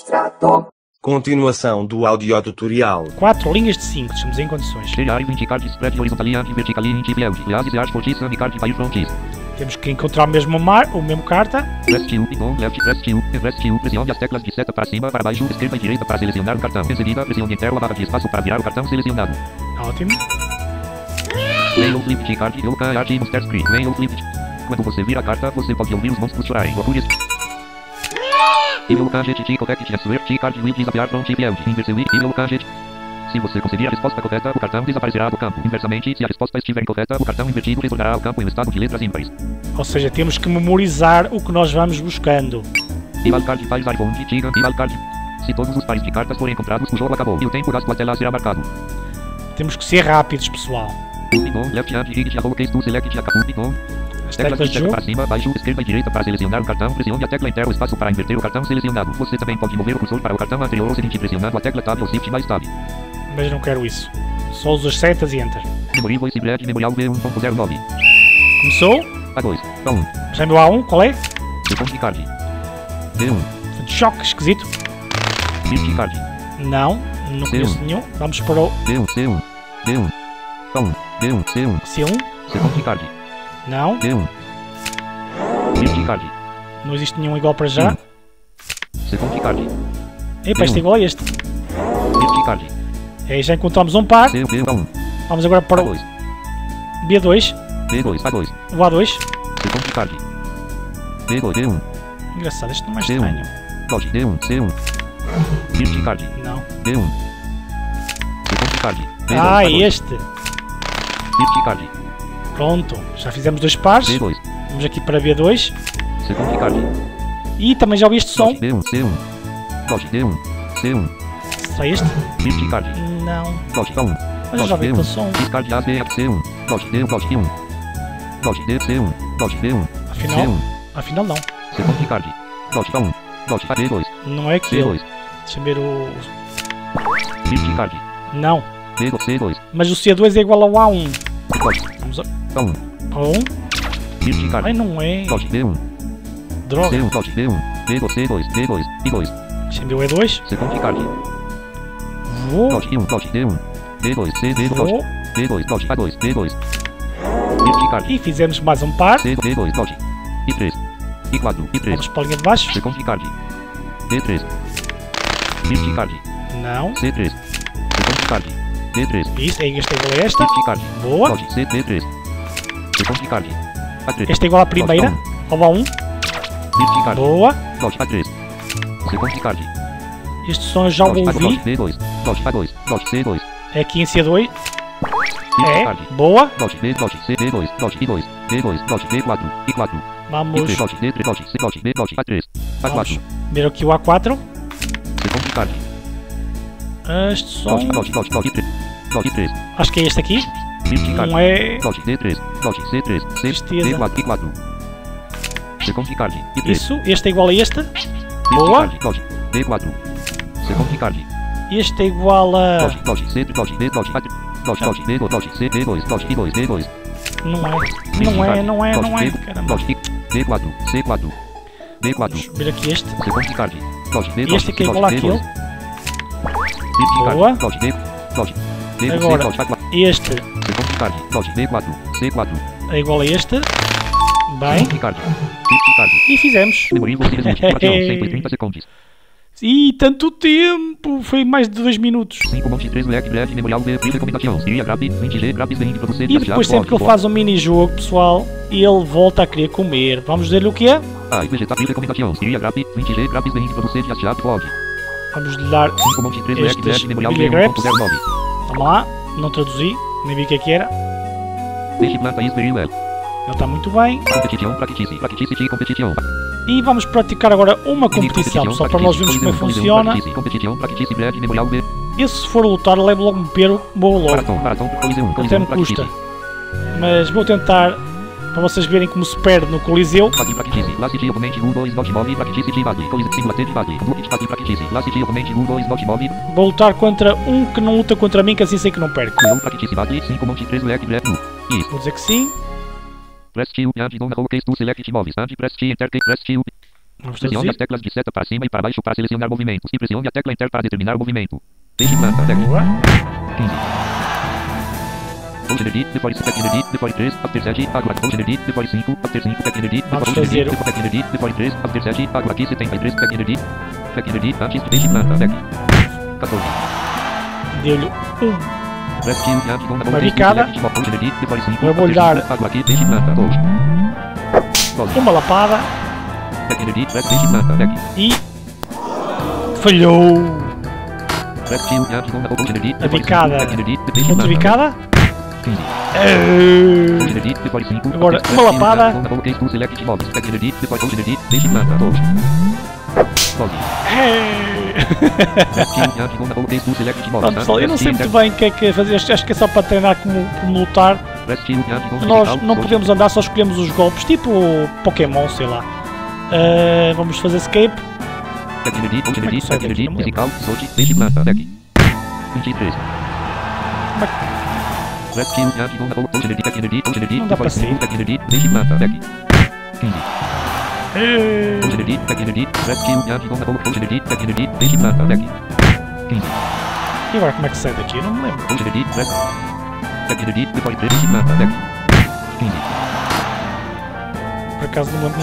Extrato. Continuação do audiotutorial. 4 linhas de 5, estamos em condições. Area 20 cards spread horizontally and vertically in field. Leases are for cheese and card by fronts. Temos que encontrar o mesmo mar, o mesmo carta. Left, pressione as teclas de seta para cima, para baixo, esquerda e direita para selecionar o cartão. Em seguida, pressione Enter ou a barra de espaço para virar o cartão selecionado. Ótimo. Play ou flip de card, eu arte monster screen. Flip. Quando você vira a carta, você pode ouvir os monstros chorarem. Procure gadget card will disappear from gadget. Se você conseguir a resposta correta, o cartão desaparecerá do campo. Inversamente, se a resposta estiver incorreta, o cartão invertido retornará ao campo em estado de letras ímpares. Ou seja, temos que memorizar o que nós vamos buscando. Eval card faz iPhone, card. Se todos os pares de cartas forem encontrados, o jogo acabou e o tempo gasto até lá será marcado. Temos que ser rápidos, pessoal. Left hand digit select. As Teclas de para cima, baixo, esquerda e direita para selecionar o cartão. Pressione a tecla Enter ou espaço para inverter o cartão selecionado. Você também pode mover o cursor para o cartão anterior ou seguinte pressionando a tecla Tab ou Shift mais Tab. Mas não quero isso. Só uso as setas e Enter. Memory Voice Bread Memorial V1.09. Começou. A2. A1. Já meu A1, qual é? Second card. D1. Choque, esquisito. Shift card. Não, não conheço Sim. nenhum. Vamos para o D1. C1. D1. A1. D1. C1. C1. Second card. Não, D1. Shift card. não existe nenhum igual para já. Hum. Second card. Epá, este é igual a este. Shift card. É, já encontramos um par. D1. D1. Vamos agora para o A2. B2, D2. A2. o A2. Second card. D2. D1. Engraçado, este não é estranho. Dodge. D1. C1. Shift card. Não. D1. Second card. D2. Ah, A2. este. Card. Pronto, já fizemos dois pares. D2. Vamos aqui para B2. Second card. E também já ouvi este som. Dodge. D1. C1. Dodge. D1. C1. Será este? Não. Dodge. A1. Mas eu já ouvi aquele som. Discard as B C1. Dodge D1. Dodge D1. Dodge D C1. Dodge D1. Afinal, C1. afinal não. Second card. Dodge A1. Dodge D2. Não é aquele. C2. Deixa eu ver o... Não. D2. C2. Mas o C2 é igual ao A1. Dodge. Vamos a... A1. A1? Shift card. Ai, não é. Dodge D1. Droga. C1. Dodge D1. D2. C2. D2. E2. Deixa eu ver o E2. Second card. Vou. Dodge E1. Dodge D1. D2. C. D2. Dodge. Vou. D2. Dodge A2. D2. Shift card. E fizemos mais um par. C. D2. Dodge. E3. E4. E3. Vamos para a linha de baixo. Second card. D3. Shift card. Não. C3. Second card. D3. Isso, este é a esta. Boa. Dodge C. D3. Second card. A3. Esta é igual à primeira. Ao A1. Shift card. Boa. Dodge A3. Second card. Este som já o A2. ouvi. D2. Dodge A2. Dodge C2. É aqui em C2. Shift É. Boa. Dodge D. Dodge C. D2. Dodge I2. D2. Dodge D4. I4. Vamos I3. Dodge D3. Dodge C. Dodge D. Dodge A3. Vamos A4. ver aqui o A4. Second card. Este som. Dodge. Dodge. Dodge. Dodge I3. Dodge I3. Acho que é este aqui. Não é. Dodge D3. Dodge C3. C. Tristeza. D4. I4. Second card. I3. Isso. Este é igual a este. Boa. card. Dodge. D4. Second card. Este é igual a. Dodge. Dodge C. Dodge D. Dodge A3. Dodge. Dodge D. Dodge C. D2. Dodge I2. D2. Não é. Não é, não é, não é. Caramba. Dodge I. D4. C4. D4. Vamos ver aqui este. E este aqui é igual D2. àquele. Boa. Agora. Dodge A4. Este card. Dodge D4. C4. é igual a este. Bem. E fizemos. Memory você resiste. Duração 130 segundos. Ih, tanto tempo! Foi mais de 2 minutos. 5 monte 3 leque breve memorial de free recomendação. Seria grave 20G graves de produzir. E depois sempre que ele faz um mini-jogo, pessoal, ele volta a querer comer. Vamos dizer-lhe o que é? Vegetal free recomendação. Seria grave 20G graves de produzir de chat pode. Vamos lhe dar... 5 monte 3 leque Estes breve memorial de miligrams. 1.09. Vamos lá. Não traduzi. Nem vi o que é que era. Deixe planta well. Ele está muito bem. Competição, practice, practice competição. E vamos praticar agora uma competição, pessoal, para nós vermos como é que funciona. E se for lutar, levo logo um pero, vou logo. Até me custa. Mas vou tentar, para vocês verem como se perde no Coliseu. Fazem practice, last de oponente 1, 2, not move, practice de base, coliseu, simulator de base, duo fazem practice, last de oponente 1, 2, not move, Vou lutar contra um que não luta contra mim, que assim sei que não perco. coliseu, practice base, 5 monte 3 leque breve, Isso. Vou dizer que sim. Vamos Pressione as teclas de seta para cima e para baixo para selecionar movimentos. E pressione a tecla Enter para determinar o movimento. Deixe planta. Tec. Boa. 15. Vamos fazer energy, o- before tech energy, before 3, after 7, água aqui 73, tech energy, tech energy, antes, deixe planta, tech. 14. Deu-lhe um. Hold, bicada. select, hold energy, before 5, Eu vou after dar- 5, água aqui, deixe planta, hold. 12. Uma lapada e. Falhou! A before 5, bicada. Outra bicada. Agora, after uma 7, lapada. hold, hold, case to select mobs, tech energy, before hold energy, deixe planta, hold. 12. Pronto, pessoal, eu não sei muito bem o que é que é fazer. Acho que é só para treinar como, como lutar. Nós não podemos andar, só escolhemos os golpes, tipo Pokémon, sei lá. Eh, vamos fazer escape. Como é que Não me musical, sorte, deixe planta, deck. 23. Como Red Shield, Yard, Gon, Hold, Hold, Energy, Tecnologia, Hold, Energy, Não dá Device, para sair. Tecnologia, deixe planta, deck. 15. Eh, Hold, Energy, Tecnologia, Red Shield, Yard, Gon, Hold, Hold, Energy, Tecnologia, deixe planta, deck. 15. E agora como é que sai daqui? Eu não me lembro. Hold, Energy, Red. Tecnologia, Device, deixe planta, deck. 15. Por acaso não me lembro.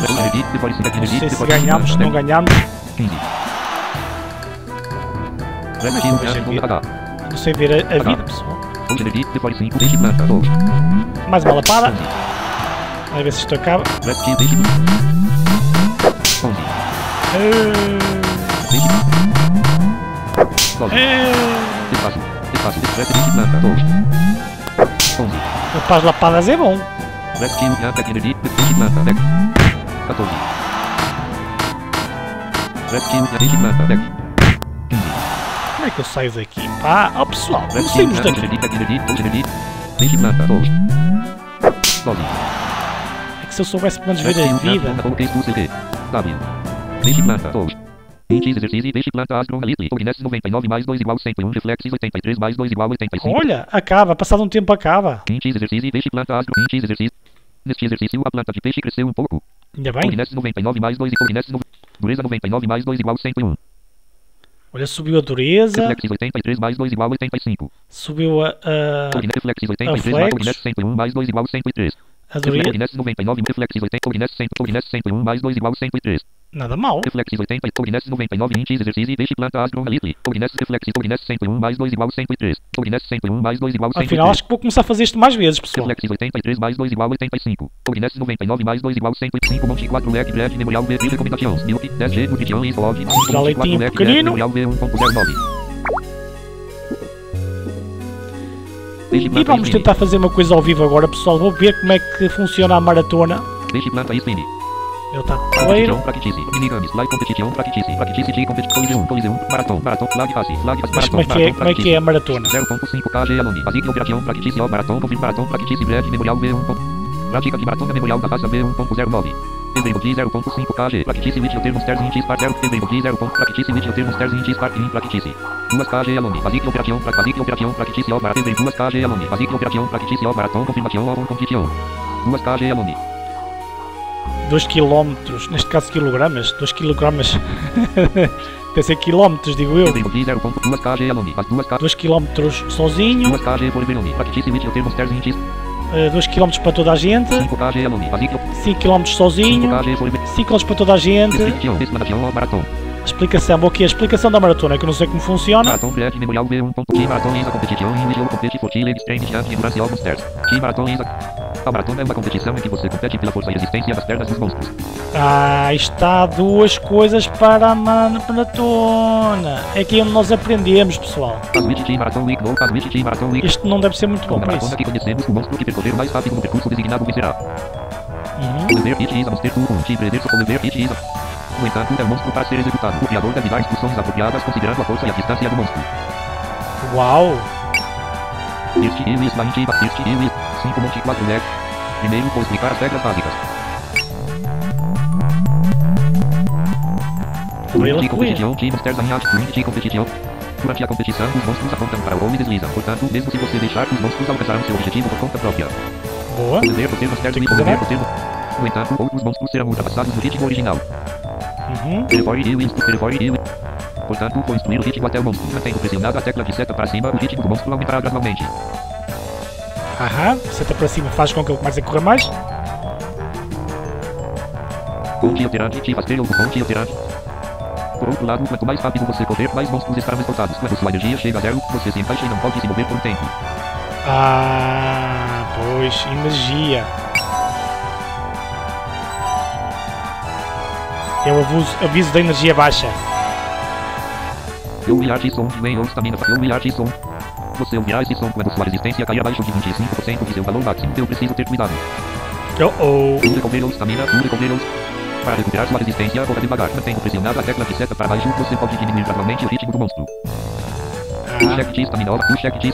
Não sei, se Device, ganhamos, se não deck. ganhamos. 15. Red Como é que Shield, vejo Yard, a Gon, vida? H. Não sei ver a, a vida, pessoal. Hold, Energy, Device, 5, deixe planta, hold. Mais uma lapada. Vamos ver se isto acaba. 11. Eh, Deixe 12. eh. Espaço. Espaço. Red Shield, planta, hold. 11. Rapaz, lapadas é bom. Red Shield, Yard, Tecnologia, deixe planta, deck. 14. Red Shield, Yard, deixe planta, deck. 15. Como é que eu saio daqui? Ó pessoal, planta, hold. 12. É que se eu soubesse pelo menos ver a vida. Deixe planta, exercício, deixe planta, Astron, Elite, Ognes 99 mais 2 igual 101, Reflexes 83 mais 2 igual 85. Olha, acaba, passado um tempo acaba. Índice exercício, deixe planta, Astron, índice exercício. Neste exercício, a planta de peixe cresceu um pouco. Ainda bem. Ognes 99 mais 2 e Ognes 9. Dureza 99 mais 2 igual 101. Olha, subiu a dureza, Reflexes 83 mais 2 igual 85. subiu a, a, Ognes Reflexes 83 flex. mais Ognes 101 mais 2 igual 103. a dureza. Ognes 99 Reflexes 80 Ognes 100 Ognes 101 mais 2 igual 103. Nada mal. Reflexes 80 Ognes 99 índice exercício deixe planta Astron Elite. Ognes Reflexes Ognes 101 mais 2 igual 103. Ognes 101 mais 2 igual 103. Afinal, acho que vou começar a fazer isto mais vezes, pessoal. Reflexes 83 mais 2 igual 85. Ognes 99 mais 2 igual 105. Monte 4 Leg Bread Memorial V Recomendações. Milk 10G Nutrition e Log. Já leitinho pequenino. Memorial V 1.09. Deixe E vamos tentar fazer uma coisa ao vivo agora, pessoal. Vou ver como é que funciona a maratona. Deixe planta e spin. Ele está Competição, practice. Minigames, live competition, practice. Practice de competição, colisão, maratão, maratão, face, flag face, Mas maratão, é é, maratão, como é, que é a maratona? 0.5 kg alone. Basic operação, practice, maratão, confirm, maratão, practice, breve, memorial V1. Prática de maratona memorial da raça V1.09. Evento de 0.5 kg. Practice with termos terms inches par 0. Evento de 0. Practice with termos terms inches par in practice. 2 kg alone. Basic operação, basic operação, practice, maratão, 2 kg alone. Basic operação, practice, maratão, confirmação, competição. 2 kg alone. 2 km, neste caso quilogramas, 2 kg. Deve ser quilómetros, digo eu. Evento de 0.2 kg alone. As 2 kg. 2 km sozinho, 2 kg por verone. Practice with termos terms inches. 2 km para toda a gente, 5 kg alone. Basic 5 km 5 sozinho, kg por verone. 5 km para toda a gente. Explicação, ok, a explicação da maratona, que eu não sei como funciona. Maratón Bread Memorial V1. Team Marathon is a competition in which you compete for Chile Endurance All Monsters. Team is a... A maratona é uma competição em que você compete pela força e resistência das pernas dos monstros. Ah, está duas coisas para a maratona. É aqui onde nós aprendemos, pessoal. Isto não deve ser muito bom para maratona isso. que conhecemos, o monstro que percorrer mais rápido no percurso designado vencerá. Uhum. O a o a... No entanto, é um monstro para ser executado. O criador deve dar instruções apropriadas considerando a força e a distância do monstro. Uau! Este is Line Team, este is 5 monte 4 leg. Primeiro vou explicar as regras básicas. De Queen. competição, Team Monsters em altitude de competição. Durante a competição, os monstros apontam para o gol e deslizam. Portanto, mesmo se você deixar, os monstros alcançarão seu objetivo por conta própria. Boa. O dever por ter Monsters e o dever por ter... No entanto, outros monstros serão ultrapassados no ritmo original. Uhum. E e Portanto, vou instruir o ritmo até o monstro. Mantendo pressionado a tecla de seta para cima, o ritmo do monstro aumentará gradualmente. Aham, seta para cima faz com que ele comece a correr mais. Conte alterante, te rasteia o conte alterante. Por outro lado, quanto mais rápido você correr, mais monstros estarão esgotados. Quando sua energia chega a zero, você se encaixa e não pode se mover por um tempo. Ah, pois, energia. É o aviso, aviso da energia baixa. Eu esse som, vem ou estamina. Eu esse som. Você ouvirá esse som quando sua resistência cair abaixo de 25% de seu valor máximo. Eu preciso ter cuidado. Oh oh. Estamina, um recover ou... Para recuperar sua resistência, corra devagar. Mantendo pressionada a tecla de seta para baixo, você pode diminuir gradualmente o ritmo do monstro. O Ah, cheque de estamina, o cheque de...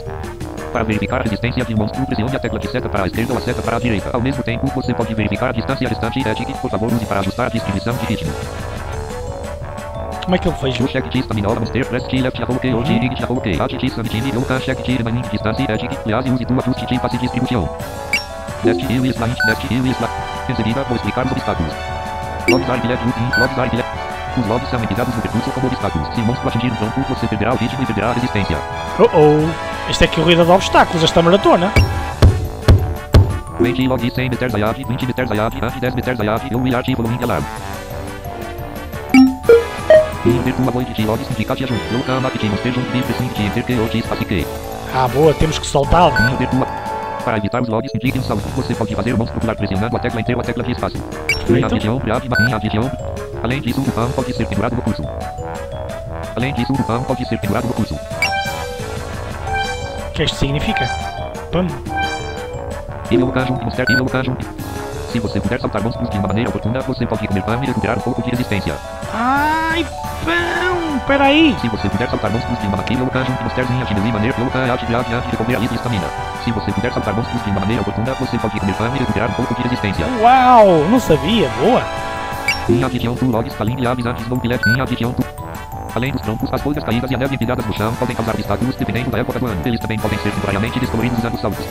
Para verificar a resistência de um monstro, pressione a tecla de seta para a esquerda ou a seta para a direita. Ao mesmo tempo, você pode verificar a distância restante e. Por favor, use para ajustar a distribuição de ritmo. como é que ele fez? O cheque de estamina, monster, press T left, arrow, ou T, rig, arrow, T, at, T, subtime, ou K, cheque de remaining, distância, ETIC. Aliás, use do ajuste de passe distribuição. Nest Hill is Line, Nest Hill is Line. Em seguida, vou explicar os obstáculos. Logs are bilhete, logs are bilhete. Os logs são empilhados no percurso como obstáculos. Se o monstro atingir um tronco, você perderá o ritmo e perderá a resistência. Oh oh. Isto é corrida de obstáculos, esta maratona. 20 log 100 meters aiad, 20 meters aiad, anti 10 meters aiad, eu will art following alarm. Inverter uma void de logs indicate junto. Local map de monster junto livre sim de enter que de espaço que. Ah, boa, temos que uma... Para evitar os logs, indique um salto. Você pode fazer o monstro pular pressionando a tecla inteira ou a tecla de espaço. Grave em adição. Além disso, o pão pode ser pendurado no pulso. Além disso, o pão pode ser pendurado no pulso. O que isto significa? Pum. E meu lugar junto, monster, e meu lugar junto. Se você puder saltar monstros de uma maneira oportuna, você pode comer pão e recuperar um pouco de resistência. Ai, pão. Peraí. Se você puder saltar monstros de uma maquina local junto monsterzinha de maneira local arte de de comer ali estamina. Se você puder saltar monstros de uma maneira oportuna, você pode comer pão e recuperar um pouco de resistência. Uau, não sabia. Boa. Em adição, tu logs calim e aves antes não bilhete. Em adição, tu... Além dos troncos, as folhas caídas e a neve empilhadas no chão podem causar obstáculos dependendo da época do ano. Eles também podem ser temporariamente descoloridos usando saltos.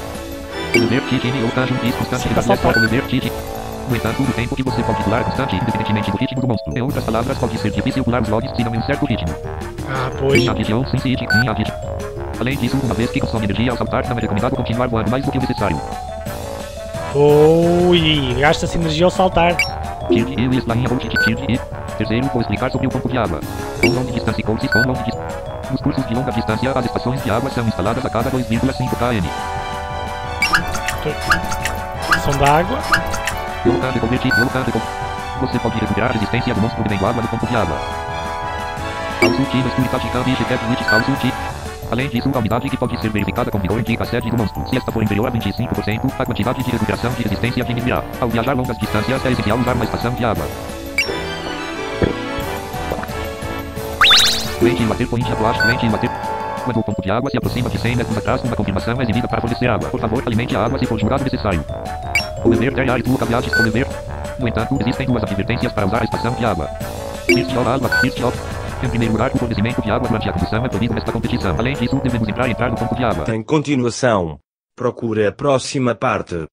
Colever titine ou cajuntis constante Sim, da tá para colever titine. No entanto, o tempo que você pode pular é constante, independentemente do ritmo do monstro. Em outras palavras, pode ser difícil pular os logs se não em um certo ritmo. Ah, pois. Em adição, sim, sim, em adição. Além disso, uma vez que consome energia ao saltar, não é recomendado continuar voando mais do que o necessário. Ui, gasta-se energia ao saltar. Tilt e slime ou tilt tilt e. Terceiro, vou explicar sobre o ponto de água. Com longa distância coaches com longa distância. Nos cursos de longa distância, as estações de água são instaladas a cada 2,5 km. Som da água. Local de convertir, local de con- Você pode recuperar a resistência do monstro bebendo água no ponto de água. Escuridade, câmbio, chequete, limite, ausult. Além disso, a umidade que pode ser verificada com vigor indica a sede do monstro. Se esta for inferior a 25%, a quantidade de recuperação de resistência diminuirá. Ao viajar longas distâncias, é essencial usar uma estação de água. Lente bater point abaixo, lente bater. Quando o ponto de água se aproxima de 100 metros atrás, uma confirmação é exibida para fornecer água. Por favor, alimente a água se for julgado necessário. Colever ter e tua caveates colever. No entanto, existem duas advertências para usar a estação de água. First of água, first of. Em primeiro lugar, o fornecimento de água durante a condução é proibido nesta competição. Além disso, devemos entrar e entrar no ponto de água. Tem continuação. Procure a próxima parte.